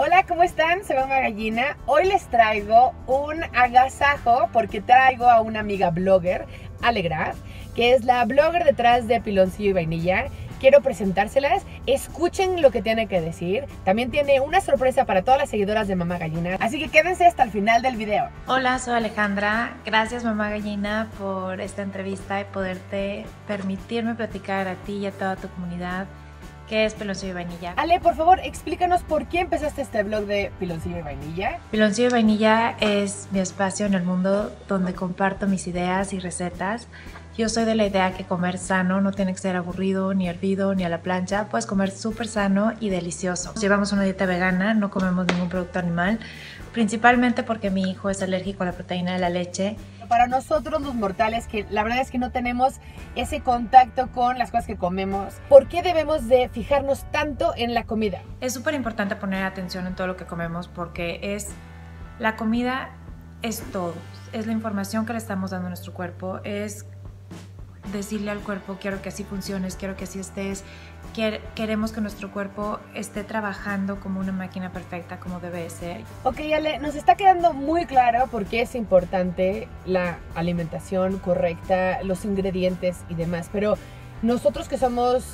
Hola, ¿cómo están? Soy Mamá Gallina. Hoy les traigo un agasajo porque traigo a una amiga blogger, Alegra, que es la blogger detrás de Piloncillo y Vainilla. Quiero presentárselas, escuchen lo que tiene que decir. También tiene una sorpresa para todas las seguidoras de Mamá Gallina, así que quédense hasta el final del video. Hola, soy Alejandra. Gracias Mamá Gallina por esta entrevista y poderte permitirme platicar a ti y a toda tu comunidad ¿Qué es Piloncillo y Vainilla? Ale, por favor, explícanos por qué empezaste este blog de Piloncillo y Vainilla. Piloncillo y Vainilla es mi espacio en el mundo donde comparto mis ideas y recetas. Yo soy de la idea que comer sano no tiene que ser aburrido, ni hervido, ni a la plancha. Puedes comer súper sano y delicioso. Llevamos una dieta vegana, no comemos ningún producto animal, principalmente porque mi hijo es alérgico a la proteína de la leche para nosotros los mortales, que la verdad es que no tenemos ese contacto con las cosas que comemos, ¿por qué debemos de fijarnos tanto en la comida? Es súper importante poner atención en todo lo que comemos porque es la comida es todo, es la información que le estamos dando a nuestro cuerpo, es decirle al cuerpo, quiero que así funciones, quiero que así estés, queremos que nuestro cuerpo esté trabajando como una máquina perfecta, como debe ser. Ok, Ale, nos está quedando muy claro por qué es importante la alimentación correcta, los ingredientes y demás, pero nosotros que somos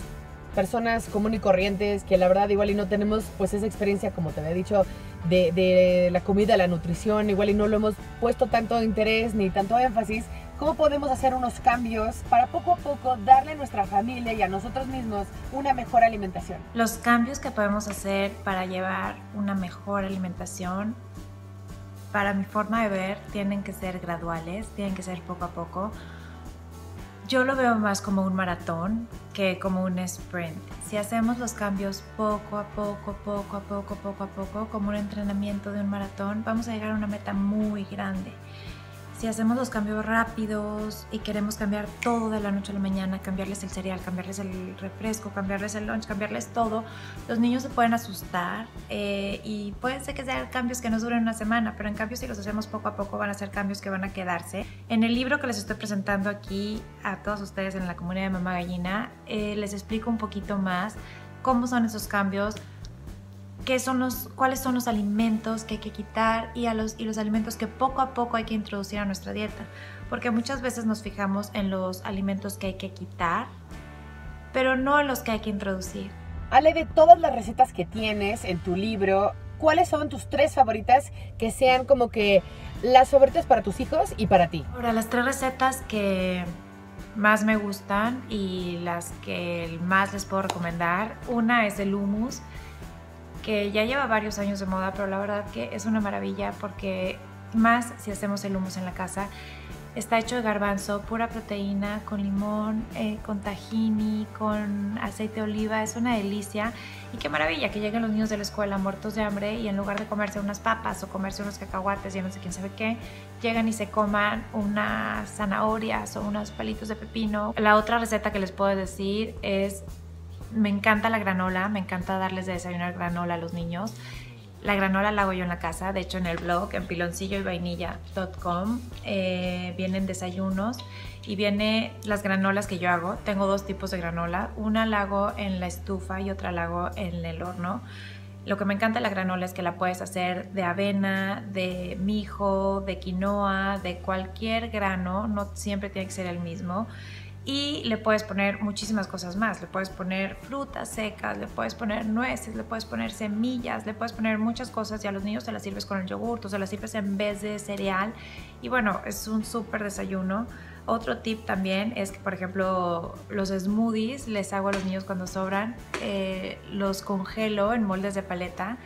personas común y corrientes, que la verdad igual y no tenemos pues esa experiencia, como te había dicho, de, de la comida, la nutrición, igual y no lo hemos puesto tanto interés ni tanto énfasis, cómo podemos hacer unos cambios para poco a poco darle a nuestra familia y a nosotros mismos una mejor alimentación. Los cambios que podemos hacer para llevar una mejor alimentación, para mi forma de ver, tienen que ser graduales, tienen que ser poco a poco. Yo lo veo más como un maratón que como un sprint. Si hacemos los cambios poco a poco, poco a poco, poco a poco, como un entrenamiento de un maratón, vamos a llegar a una meta muy grande si hacemos los cambios rápidos y queremos cambiar todo de la noche a la mañana, cambiarles el cereal, cambiarles el refresco, cambiarles el lunch, cambiarles todo, los niños se pueden asustar eh, y pueden ser que sean cambios que nos duren una semana, pero en cambio si los hacemos poco a poco van a ser cambios que van a quedarse. En el libro que les estoy presentando aquí a todos ustedes en la comunidad de Mamá Gallina, eh, les explico un poquito más cómo son esos cambios, qué son los, cuáles son los alimentos que hay que quitar y, a los, y los alimentos que poco a poco hay que introducir a nuestra dieta. Porque muchas veces nos fijamos en los alimentos que hay que quitar, pero no en los que hay que introducir. Ale, de todas las recetas que tienes en tu libro, ¿cuáles son tus tres favoritas que sean como que las favoritas para tus hijos y para ti? Ahora, las tres recetas que más me gustan y las que más les puedo recomendar, una es el hummus que ya lleva varios años de moda, pero la verdad que es una maravilla porque más si hacemos el hummus en la casa. Está hecho de garbanzo, pura proteína, con limón, eh, con tahini, con aceite de oliva. Es una delicia. Y qué maravilla que lleguen los niños de la escuela muertos de hambre y en lugar de comerse unas papas o comerse unos cacahuates y no sé quién sabe qué, llegan y se coman unas zanahorias o unos palitos de pepino. La otra receta que les puedo decir es me encanta la granola, me encanta darles de desayunar granola a los niños. La granola la hago yo en la casa, de hecho en el blog, en piloncilloyvainilla.com, eh, vienen desayunos y viene las granolas que yo hago. Tengo dos tipos de granola, una la hago en la estufa y otra la hago en el horno. Lo que me encanta de la granola es que la puedes hacer de avena, de mijo, de quinoa, de cualquier grano, no siempre tiene que ser el mismo y le puedes poner muchísimas cosas más. Le puedes poner frutas secas, le puedes poner nueces, le puedes poner semillas, le puedes poner muchas cosas y a los niños se las sirves con el yogur, o se las sirves en vez de cereal. Y bueno, es un súper desayuno. Otro tip también es que, por ejemplo, los smoothies les hago a los niños cuando sobran, eh, los congelo en moldes de paleta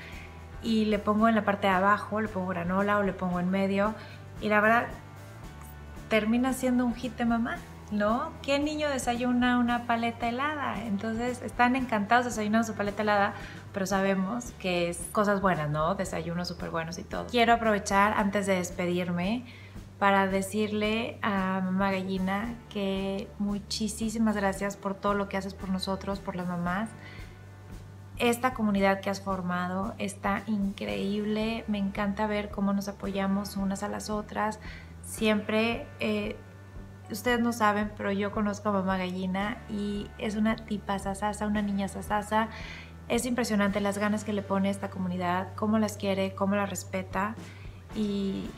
y le pongo en la parte de abajo, le pongo granola o le pongo en medio y la verdad termina siendo un hit de mamá. ¿No? ¿Qué niño desayuna una paleta helada? Entonces están encantados desayunando su paleta helada, pero sabemos que es cosas buenas, ¿no? Desayunos súper buenos y todo. Quiero aprovechar antes de despedirme para decirle a mamá gallina que muchísimas gracias por todo lo que haces por nosotros, por las mamás. Esta comunidad que has formado está increíble, me encanta ver cómo nos apoyamos unas a las otras. Siempre eh, ustedes no saben, pero yo conozco a mamá gallina y es una tipa sasasa, una niña sasasa Es impresionante las ganas que le pone esta comunidad, cómo las quiere, cómo las respeta y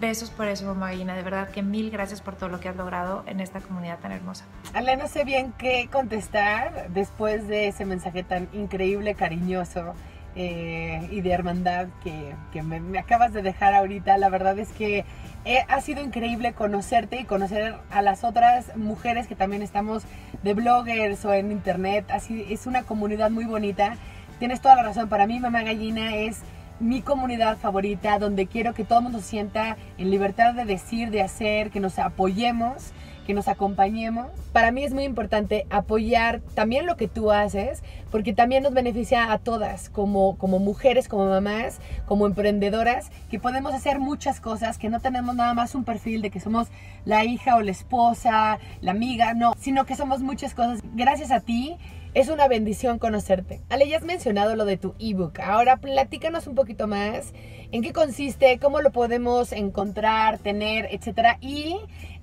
besos por eso, mamá Gallina. De verdad que mil gracias por todo lo que has logrado en esta comunidad tan hermosa. Ale, no sé bien qué contestar después de ese mensaje tan increíble, cariñoso eh, y de hermandad que, me, acabas de dejar ahorita. La verdad es que eh, ha sido increíble conocerte y conocer a las otras mujeres que también estamos de bloggers o en internet. Así es una comunidad muy bonita. Tienes toda la razón. Para mí, Mamá Gallina es mi comunidad favorita, donde quiero que todo el mundo sienta en libertad de decir, de hacer, que nos apoyemos que nos acompañemos. Para mí es muy importante apoyar también lo que tú haces, porque también nos beneficia a todas, como, como mujeres, como mamás, como emprendedoras, que podemos hacer muchas cosas, que no tenemos nada más un perfil de que somos la hija o la esposa, la amiga, no, sino que somos muchas cosas. Gracias a ti. Es una bendición conocerte. Ale, ya has mencionado lo de tu ebook. Ahora platícanos un poquito más en qué consiste, cómo lo podemos encontrar, tener, etcétera. Y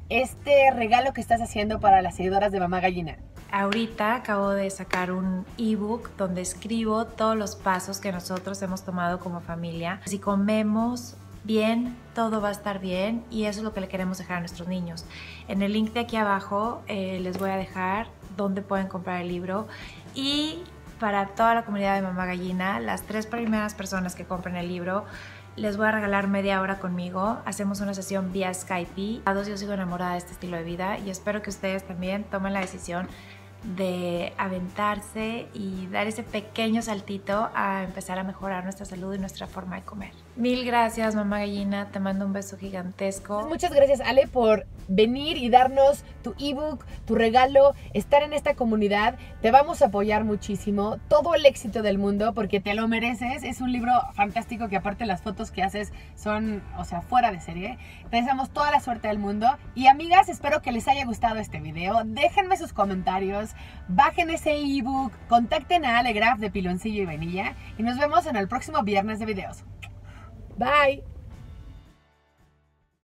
este regalo que estás haciendo para las seguidoras de Mamá Gallina? Ahorita acabo de sacar un ebook donde escribo todos los pasos que nosotros hemos tomado como familia. Si comemos bien, todo va a estar bien y eso es lo que le queremos dejar a nuestros niños. En el link de aquí abajo eh, les voy a dejar dónde pueden comprar el libro y para toda la comunidad de Mamá Gallina, las tres primeras personas que compren el libro les voy a regalar media hora conmigo. Hacemos una sesión vía Skype. A dos yo sigo enamorada de este estilo de vida y espero que ustedes también tomen la decisión de aventarse y dar ese pequeño saltito a empezar a mejorar nuestra salud y nuestra forma de comer. Mil gracias, mamá gallina. Te mando un beso gigantesco. Muchas gracias, Ale, por venir y darnos tu ebook, tu regalo, estar en esta comunidad. Te vamos a apoyar muchísimo. Todo el éxito del mundo porque te lo mereces. Es un libro fantástico que aparte las fotos que haces son, o sea, fuera de serie. Te deseamos toda la suerte del mundo. Y amigas, espero que les haya gustado este video. Déjenme sus comentarios, bajen ese ebook, contacten a Ale Graf de Piloncillo y Vainilla y nos vemos en el próximo viernes de videos. Bye.